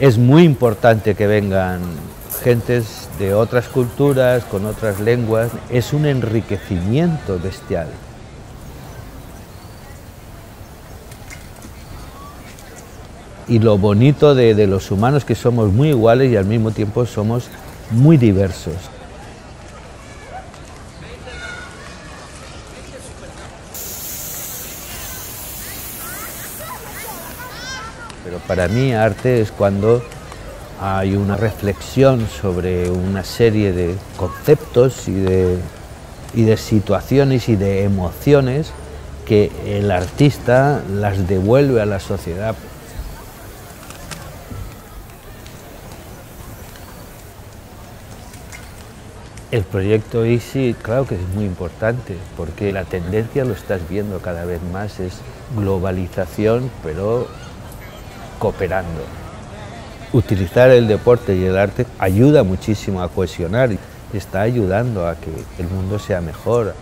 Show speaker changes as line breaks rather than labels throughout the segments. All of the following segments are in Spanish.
Es muy importante que vengan gentes de otras culturas, con otras lenguas. Es un enriquecimiento bestial. Y lo bonito de, los humanos que somos muy iguales y al mismo tiempo somos muy diversos. Pero para mí arte es cuando hay una reflexión sobre una serie de conceptos y de, y de situaciones y de emociones que el artista las devuelve a la sociedad. El proyecto Easy, claro que es muy importante, porque la tendencia, lo estás viendo cada vez más, es globalización, pero cooperando. Utilizar el deporte y el arte ayuda muchísimo a cohesionar, está ayudando a que el mundo sea mejor.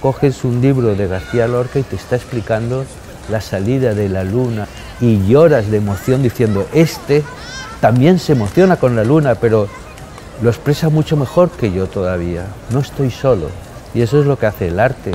Coges un libro de García Lorca y te está explicando la salida de la luna y lloras de emoción diciendo, este también se emociona con la luna, pero lo expresa mucho mejor que yo todavía, no estoy solo. Y eso es lo que hace el arte,